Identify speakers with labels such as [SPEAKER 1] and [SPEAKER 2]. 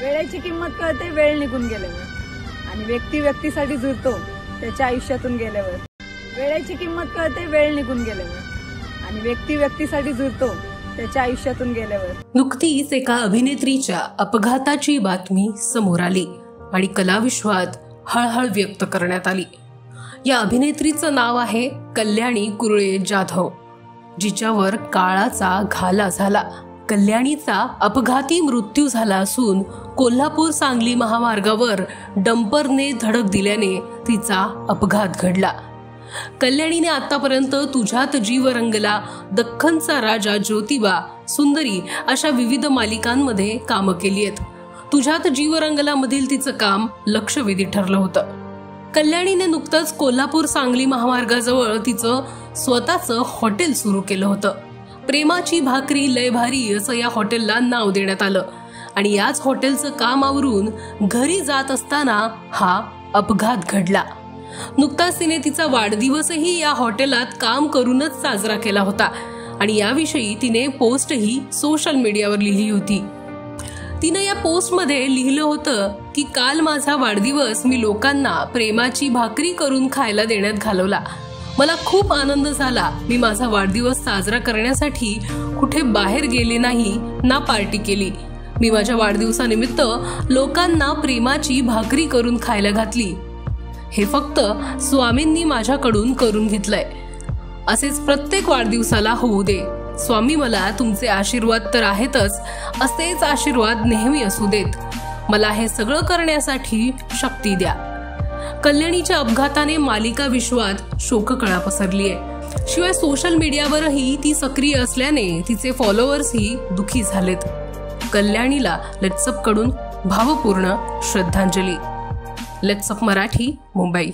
[SPEAKER 1] वेळेची किंमत कळते वेळ निघून गेल्यावर. आणि व्यक्ती व्यक्तीसाठी जुळतो त्याच्या आयुष्यातून गेल्यावर. वेळेची किंमत कळते वेळ निघून गेल्यावर. आणि व्यक्ती व्यक्तीसाठी जुळतो त्याच्या आयुष्यातून गेल्यावर.
[SPEAKER 2] नुकतीच एका अभिनेत्रीच्या अपघाताची बातमी समोर आली आणि कलाविश्वात हळहळ व्यक्त करण्यात आली. या अभिनेत्रीचं नाव आहे कल्याणी कुरळे जाधव जिच्यावर काळाचा घाला झाला. कल्याणीचा अपघाती मृत्यू झाला असून कोल्हापूर सांगली महामार्गावर डंपरने धडक दिल्याने तिचा अपघात घडला. कल्याणीने आतापर्यंत तुझ्यात जीव रंगला दख्खनचा राजा ज्योतिबा सुंदरी अशा विविध मालिकांमध्ये कामं केली आहेत. तुझ्यात जीव रंगला मधील तिचं काम लक्षवेधी ठरलं होतं. कल्याणीने नुकतंच कोल्हापूर सांगली महामार्गाजवळ तिचं स्वतःचं हॉटेल सुरू केलं होतं. प्रेमाची भाकरी लय भारी असं या हॉटेलला नाव देण्यात आलं. आणि याच हॉटेलचं काम आवरून घरी जात असताना हा अपघात घडला. नुकताच तिने तिचा वाढदिवसही या हॉटेलात काम करूनच साजरा केला होता. आणि याविषयी तिने पोस्टही सोशल मीडियावर लिहिली होती. तिनं या पोस्टमध्ये लिहिलं होतं की काल माझा वाढदिवस मी लोकांना प्रेमाची भाकरी करून खायला देण्यात घालवला. मला खूप आनंद झाला. मी माझा वाढदिवस साजरा करण्यासाठी कुठे बाहेर गेले नाही ना पार्टी केली. मी माझ्या वाढदिवसानिमित्त लोकांना प्रेमाची भाकरी करून खायला घातली. हे फक्त स्वामींनी माझ्याकडून करून घेतलंय. असेच प्रत्येक वाढदिवसाला होऊ दे. स्वामी मला तुमचे आशीर्वाद तर आहेतच असेच आशीर्वाद नेहमी असू देत. मला हे सगळं करण्यासाठी शक्ती द्या. कल्याणीच्या अपघाताने मालिका विश्वात शोककळा पसरली आहे शिवाय सोशल मीडियावरही ती सक्रिय असल्याने तिचे फॉलोअर्सही दुखी झालेत. कल्याणीला लेट्सअपकडून भावपूर्ण श्रद्धांजली. लेट्सअप मराठी मुंबई.